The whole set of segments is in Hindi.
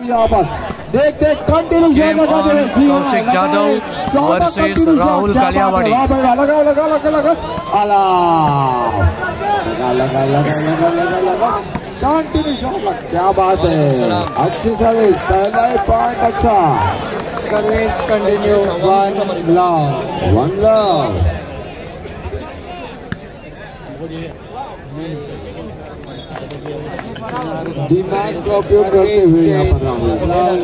यहाँ पर। देख देख continue Game on, Kaushik Jadhav versus लगा लगा लगा लगा। लगा लगा लगा लगा लगा लगा। कंटिन्यू क्या बात है। अच्छी सर्विस पहला ही पॉइंट अच्छा। Service continue one love one love दिमाग का उपयोग करते हुए यहाँ पर राहुल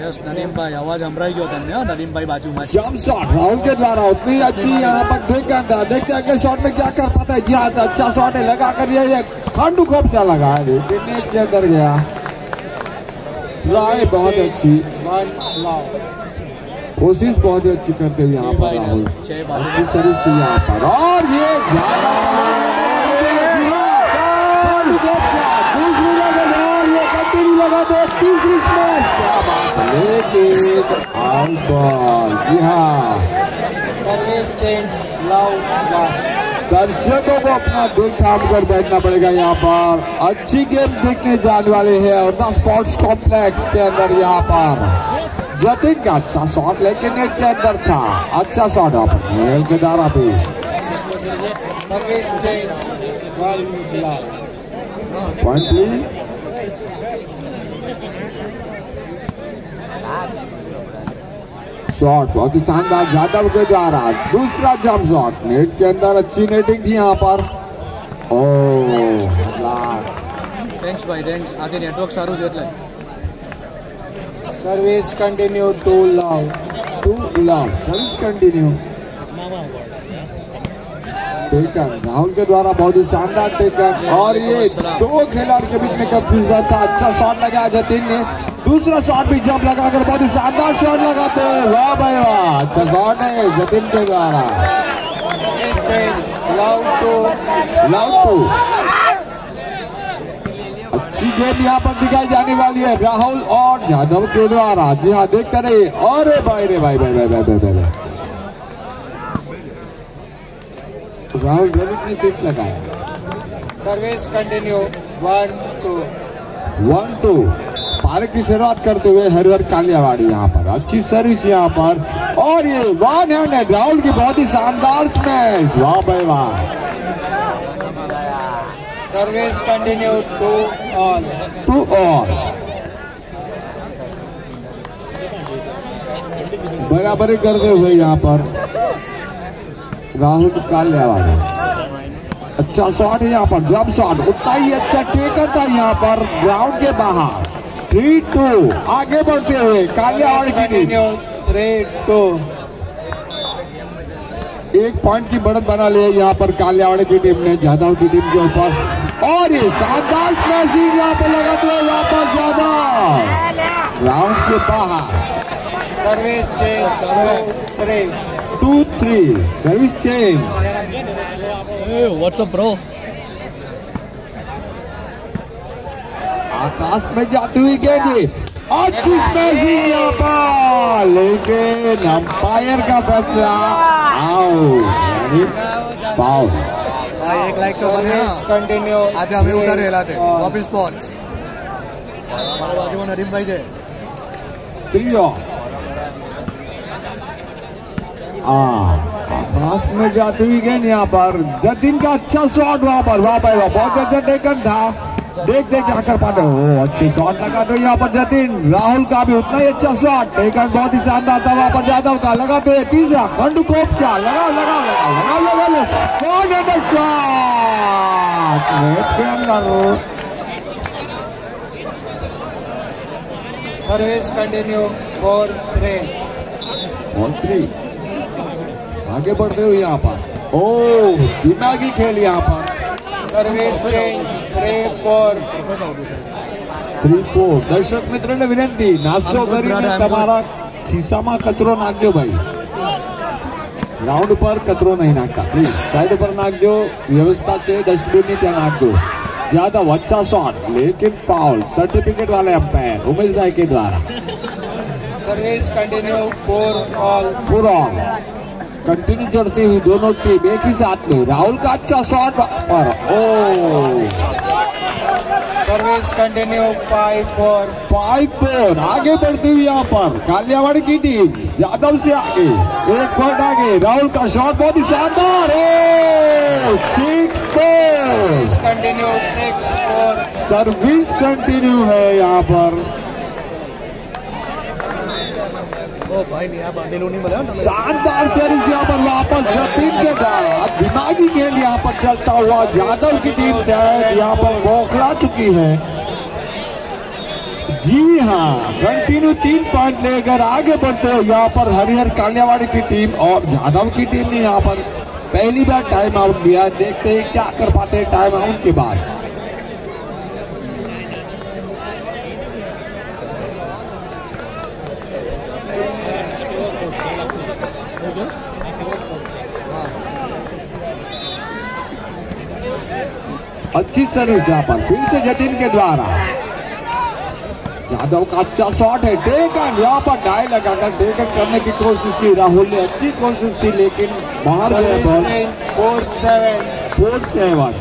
યસ નદીમભાઈ અવાજ સંભળાઈ ગયો તમને હા નદીમભાઈ બાજુમાં છે जंप शॉट राहुल के द्वारा उतनी अच्छी यहाँ पर ठीक अंदा देखते हैं अगले शॉट में क्या कर पाता है जी हाँ अच्छा शॉट है लगा कर ये ये खंडू खोपचा लगा है लेकिन नेट के अंदर गया ट्राई बहुत अच्छी कोशिश बहुत अच्छी करते हुए यहाँ पर राहुल। यहाँ पर। और ये लेकिन जी हाँ दर्शकों को अपना दिल थाम कर बैठना पड़ेगा यहाँ पर। अच्छी गेम देखने जाने वाले हैं और स्पोर्ट्स कॉम्प्लेक्स के अंदर यहाँ पर। जतिन का अच्छा शॉट लेकिन एक के था अच्छा शॉट ऑफ़ खेल के जा रहा भी शॉट बहुत ही शानदार यादव के द्वारा दूसरा जम शॉट नेट के अंदर अच्छी नेटिंग थी यहाँ पर ओ थैंक्स भाई थैंक्स आज नेटवर्क सारू जो service continue two love two love service continue taken Rahul के द्वारा बहुत ही शानदार टेकन और ये दो खिलाड़ी के बीच में कंफ्यूजन था। अच्छा शॉट लगाया जतिन ने। दूसरा शॉट भी जंप लगाकर बहुत ही शानदार शॉट लगाते हैं। वाह भाई वाह। अच्छा शॉट है जतिन के द्वारा। Love two love two game यहाँ पर दिखाई जाने वाली है। राहुल और यादव के द्वारा। जी हाँ देखते रहिए। और भाई रे भाई भाई भाई भाई भाई। राहुल द्रविड़ ने सिक्स लगाया service continue one two one two park की शुरुआत करते हुए हरिहर कालियावाड़ी यहाँ पर। अच्छी सर्विस यहाँ पर। और ये वन हैंड है। राहुल की बहुत ही शानदार स्मैश वाह भाई वाह। Service continue two all two और बराबरी करते हुए यहाँ पर। राहुल कालियावाड़ी अच्छा शॉट है यहाँ पर जब शॉट उतना ही अच्छा टेकर था यहाँ पर ग्राउंड के बाहर। थ्री टू आगे बढ़ते हुए कालियावाड़ी की टीम। थ्री टू एक पॉइंट की बढ़त बना ली है यहाँ पर कालियावाड़ी की टीम ने जादव की टीम के ऊपर। और ये शानदार क्रॉसिंग यहाँ पे लगा दो वापस ज़्यादा। राउंड के बाहर। Service change two three service change WhatsApp bro आकाश में जाती हुई गेंदी अच्छी स्मैशिंग यहाँ पर। लेकिन अंपायर का फैसला। आओ पाओ ભાઈ એક લાઈક તો બને सर्विस कंटिन्यू આજે અમે ઉધર રહેલા છે કપિલ સ્પોર્ટ્સ મારા બાજુમાં નદીમભાઈ છે थ्री ऑन हाँ आकाश में जाती हुई गेंद यहाँ पर जतिन का अच्छा शॉट वहाँ पर वहाँ पर बहुत अच्छा टेकन था देख देख क्या कर पाते हो। अच्छी शॉट लगा दो यहाँ पर जतिन। राहुल का भी उतना ही अच्छा शॉट टेकन बहुत ही शानदार था वहाँ पर यादव का लगा दो तीसरा। खंडू कोप का। लगा लगा लगा लगा लगा लगा है सर्विस कंटिन्यू फोर थ्री और थ्री आगे बढ़ते हुए यहाँ पर। ओ दिमागी खेल यहाँ पर। Service change three four three four દર્શક મિત્રોને વિનંતી નાસ્તો કરીને તમારા ખિસ્સામાં કચરો નાખજો ભાઈ ગ્રાઉન્ડ પર કચરો નહીં નાખતા પ્લીઝ સાઈડ પર નાખજો વ્યવસ્થા છે ડસ્ટબિનની ત્યાં નાખજો જ્યાદા अच्छा शॉट लेकिन फाउल सर्टिफिकेट वाले अंपायर उमेश भाई के द्वारा सर्विस कंटिन्यू फोर ऑल पूरा कंटिन्यू चढ़ती हुई दोनों टीम एक ही साथ में राहुल का अच्छा शॉट पर ओ Service continue five four five four आगे बढ़ती हुई यहाँ पर कालियावाड़ी की टीम यादव से आगे एक पॉइंट आगे। राहुल का शॉट बहुत ही शानदार। Continue six four service continue है यहाँ पर। दिमागी खेल यहाँ पर चलता हुआ यादव की टीम यहाँ पर बौखला चुकी है। जी हाँ कंटिन्यू तीन पॉइंट लेकर आगे बढ़ते हो यहाँ पर हरिहर कालियावाड़ी की टीम और यादव की टीम ने यहाँ पर पहली बार टाइम आउट लिया देखते हैं क्या कर पाते हैं टाइम आउट के बाद। अच्छी सर्विस यहाँ पर फिर से जतिन के द्वारा। यादव का अच्छा शॉट है। टेकन यहाँ पर डाई लगाकर टेकन करने की कोशिश की। राहुल ने अच्छी कोशिश की लेकिन बाहर गया ball four seven four seven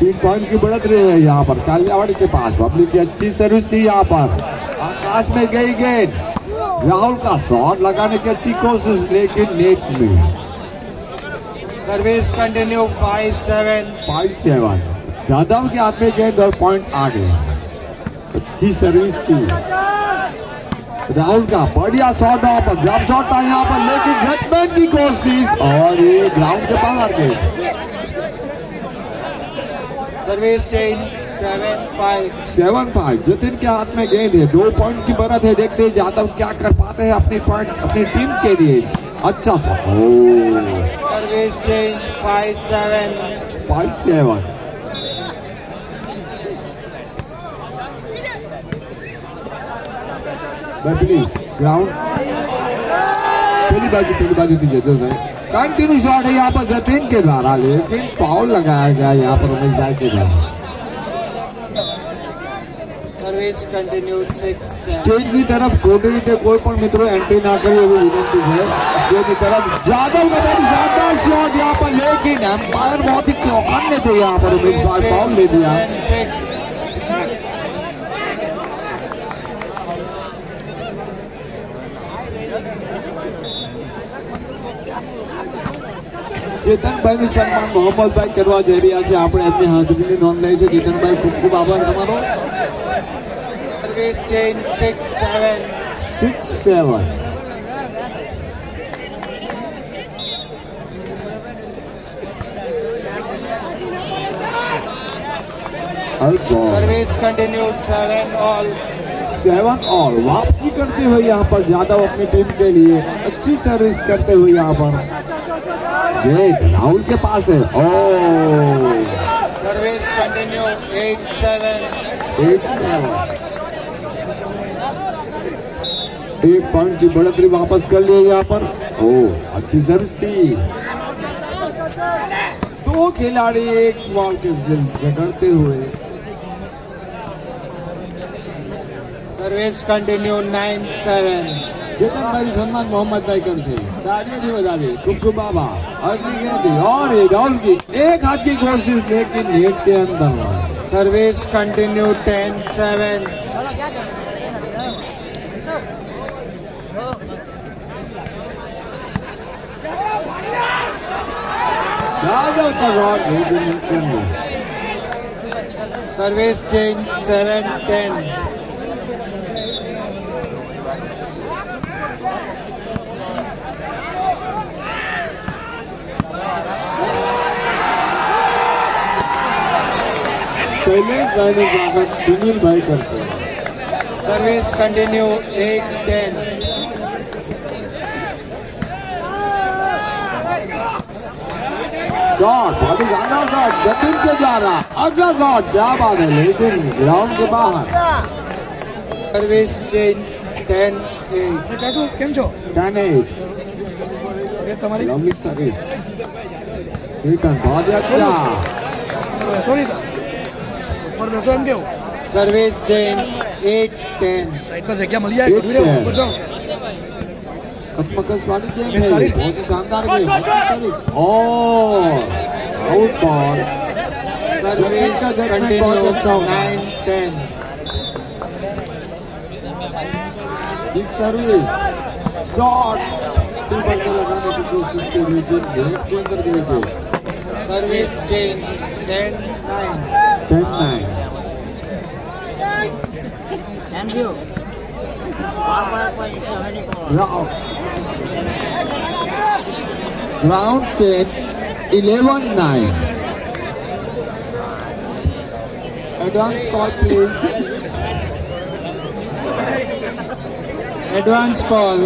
तीन पॉइंट की बढ़त रही है यहाँ पर। कालियावाड़ी के पास पब्लिक की अच्छी सर्विस थी यहाँ पर। आकाश में गई गेंद राहुल का शॉट लगाने की अच्छी कोशिश लेकिन नेट में। Service continue five seven five seven Yadav के हाथ में गेंद और पॉइंट आ गए अच्छी सर्विस की। राहुल का बढ़िया शॉट यहाँ पर जब शॉट था यहाँ पर लेकिन जजमेंट की कोशिश और ये ग्राउंड के बाहर गए service change seven five seven five Jatin के हाथ में गेंद है। दो पॉइंट की बढ़त है। देखते हैं यादव क्या कर पाते हैं अपनी पॉइंट अपनी टीम के लिए। अच्छा। Service change five seven five seven please ground पहली बाजू पहली बाजू दीजिए दो भाई कंटिन्यू शॉट है यहाँ पर जतीन के द्वारा लेकिन फाउल लगाया गया यहाँ पर उमेश भाई के द्वारा। सर्विस कंटिन्यू सिक्स स्टेज की तरफ़ कोटरी से कोई पण मित्रों एंट्री ना करे वो विनती है जो की तरफ़ यादव का शानदार शॉट यहाँ पर लेकिन एम्पायर बहुत ही चौकन्ने थे यहाँ पर उम्मीदवार ले दिया ચેતનભાઈનું સન્માન મોહમ્મદભાઈ કરવા જઈ રહ્યા છે આપણે એમની હાજરીની નોંધ લઈ છે ચેતનભાઈ ખૂબ ખૂબ આભાર તમારો service change six seven six seven service continue seven all seven और वापसी करते हुए यहाँ पर यादव अपनी टीम के लिए अच्छी सर्विस करते हुए यहाँ पर गेट राहुल के पास है। ओ। Service continue eight seven eight seven एक पॉइंट की बढ़ोतरी वापस कर लिए यहाँ पर। ओ अच्छी सर्विस थी। दो खिलाड़ी एक बॉल के झगड़ते हुए। Service continue nine seven Jitan भाई सलमान मोहम्मद भाई कंसे दादी जी बता दी। खूब खूब बाबा। एक हाथ की कोशिश लेकिन नेट के अंदर service continue ten seven service change seven ten Shailesh भाई ने स्वागत सुनील भाई करते हैं service continue eight ten shot बहुत ही शानदार शॉट जतिन के द्वारा अगला शॉट क्या बात है लेकिन ग्राउंड के बाहर सर्विस चेंज टेन एट કાકુ કેમ છો टेन एट તબિયત તમારી लवली सर्विस ठीक है बहुत ही अच्छा બેસો નહીં તા ઉપર બેસો એમ કેવું service change eight ten side પર જગ્યા મળી જાય એક ઉભી રહો, છે. ઉપર જાઓ कसमकस वाली गेम है सारी- बहुत ही शानदार गेम और आउट बॉल Service का जजमेंट continue बहुत अच्छा होगा 9 10. बिग सर्विस शॉट टेबल पे लगाने की कोशिश की रीजन गेट के अंदर गए थे Service change 10 9. Round. Round 10, 11 9. Advance call, please. Advance call,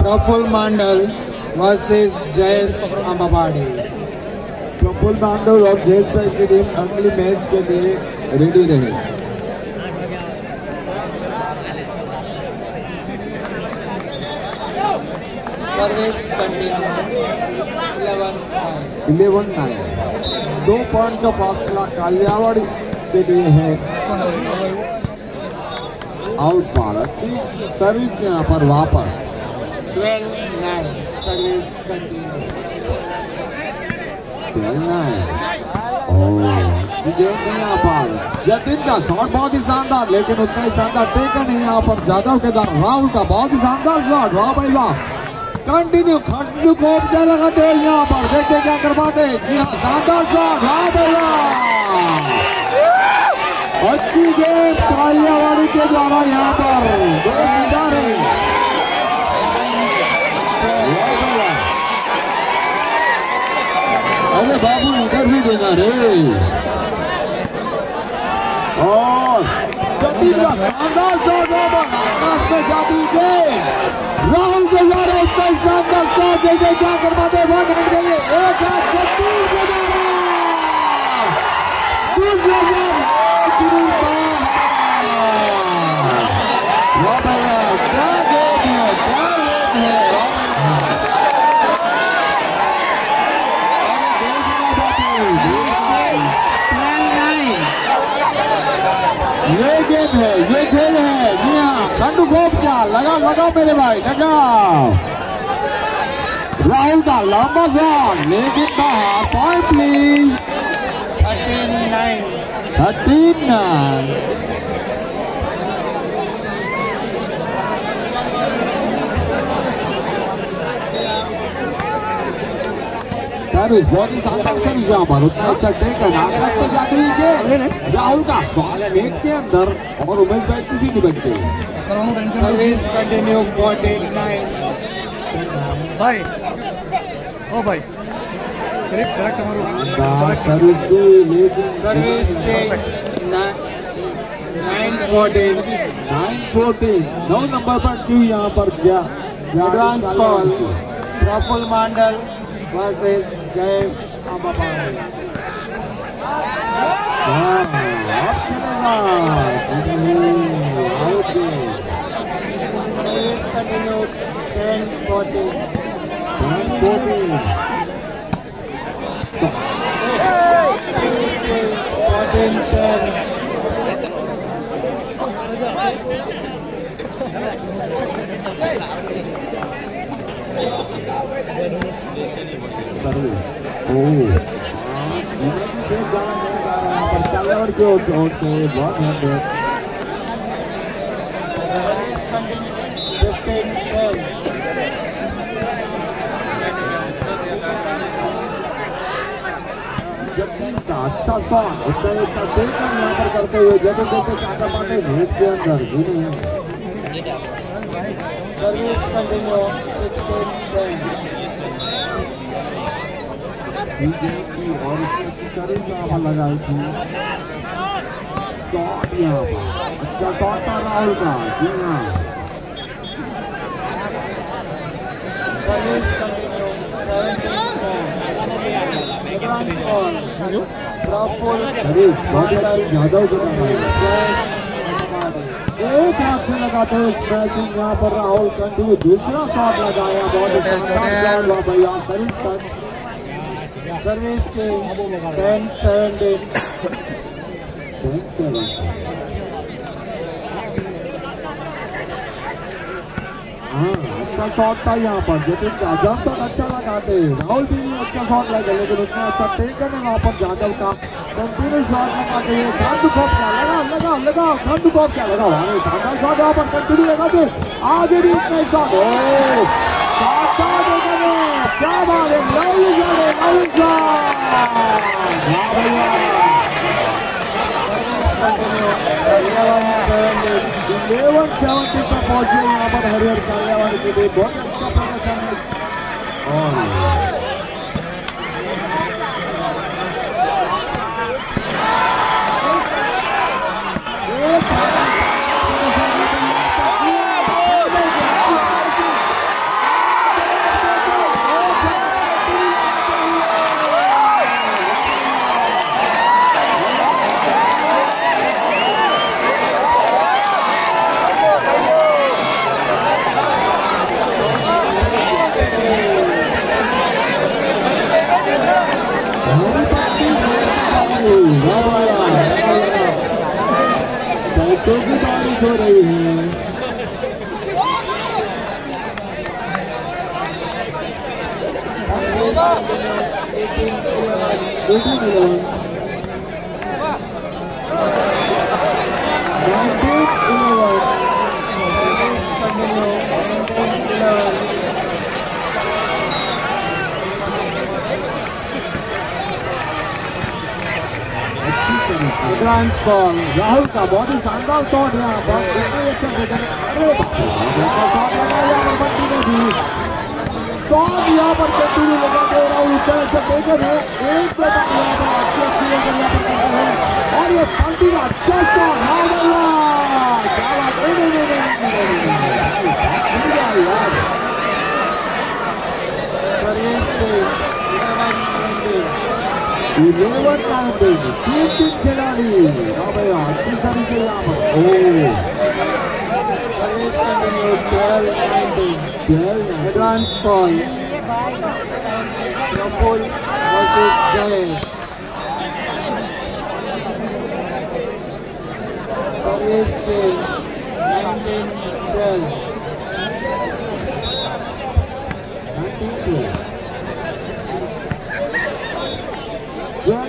Praful Mandal versus Jayesh Ambabadi. Mandav और भाई की टीम अगली मैच के लिए रेडी रहे। Service continue. 11 5. इलेवन नाइन दो पॉइंट का फासला कालियावाड़ी के लिए है। आउट भारत की सर्विस यहाँ पर वापस। 12 9. Service continue. यहाँ पर जतिन का शॉट बहुत ही शानदार लेकिन उतना ही शानदार टेकन है यहाँ पर जादव के द्वारा राहुल का बहुत ही शानदार शॉट वाह भाई वाह कंटिन्यू कंटिन्यू को लगाते हैं यहाँ पर देखते क्या कर पाते जी हाँ शानदार शॉट वाह भाई अच्छी गेम कालियावाड़ी के द्वारा यहाँ पर दो सीधा है वाह भाई वाह। अरे बाबू उधर भी देना रे और जबी का शानदार जाती गेंद राहुल के यार इतना शानदार शॉट दे क्या करवाते वन रन के लिए एक ये गेम है ये खेल है जी हाँ खंडू खोप क्या लगा लगा मेरे भाई लगा। राहुल का लंबा शॉट लेकिन बाहर point please 13 9. Thirteen nine service बहुत ही शानदार सर्विस यहाँ पर उतना अच्छा टेक है नागराज हुई राहुल का शॉट नेट के अंदर और उमेश भाई किसी नहीं बनते करानो टेंशन Service continue 14 9. भाई ओ भाई सिर्फ़ करेक्ट हमारो सर्विस भी लेकिन Service change. 9 14. नाइन फोर्टीन नौ नंबर पर क्यों यहाँ पर क्या Advance call. Praful Mandal versus Jayesh Ambabadi. हाँ, अब चलेगा। आउट है। Service continue 10 14. Nine fourteen 14 10. Service oh हाँ, इधर भी तेज जाना नहीं जा रहा है, पर चालवर की ओर से- ओर से बहुत ध्यान दे Service continue 15 10. जतीन का अच्छा शॉट उसका एक करते हुए जैसे जैसे चाहता पाते नेट के अंदर भी नहीं Service continue 16 10. बीजेपी और सर्विस पर लगाई थी शॉट यहाँ पर अच्छा शॉट था राहुल का जी हाँ Service continue 17 10. Advance call Praful service बहुत Mandal अच्छी यादव के versus नाम Jayesh Ambabadi. एक हाथ से लगाते हुए स्मैशिंग यहाँ पर राहुल कंटू दूसरा शॉट लगाया बहुत ही भैया सर्विस पर Service change 10 17. Thanks, sir. हाँ अच्छा शॉट था यहाँ पर जतिन का जब तक अच्छा लगाते राहुल भी अच्छा शॉट लगे लेकिन उतना अच्छा टेकन है वहाँ पर जादव का कंटिन्यू शॉट लगाते हुए खंड कॉप क्या लगा लगा लगा खंड कॉप क्या लगा। अरे शानदार शॉट यहाँ पर कंटिन्यू लगाते आगे भी इतना शॉट देखा क्या बात है लव शॉट वाह भैया। Dewan Jawa Cipta Pojil Muhammad Harian Karyawan IPB Bonek Kepada Sanek Oh iya. Glance còn Rahul cả bó đi sáng bao to thì à bó cũng trong thời gian rất là bảo bó to thì बाद यहाँ पर कंटिन्यू लगा दे राहुल चरण से लेकर है एक बार यहाँ पर अच्छे खेल कर यहाँ पर करता है और ये पंती का चौथा नावला क्या बात है इलेवन नाम तीन तीन खिलाड़ी हाँ भैया अच्छी तरीके यहाँ पर ओ Spanish Avenue 1290. Advance call. Liverpool versus Giants. Service change. 1912. John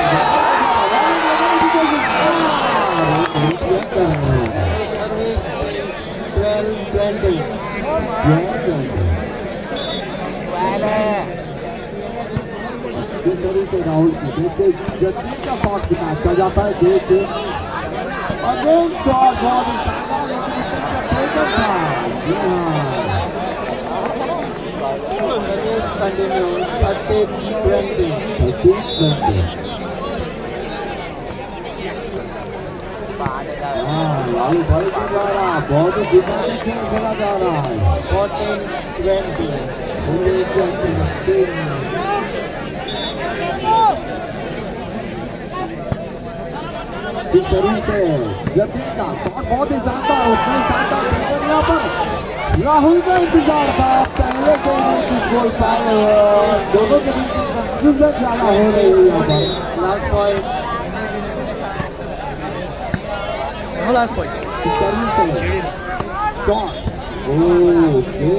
के राहुल को देखते जगदीप का शॉट दिखाया जाता है देश से अगेन शॉट बहुत ही शानदार हाँ, बहुत ही खेला जा रहा है। फोर्टीन ट्वेंटी तरीके जतीन का शॉट बहुत ही शानदार उतनी शानदार टेकन यहाँ पर। राहुल का इंतज़ार था पहले से ही गोल पाए दोनों के बीच कंफ्यूजन ज़्यादा हो रही है यहाँ पर। Point. No last point. इस तरीके शॉट ओके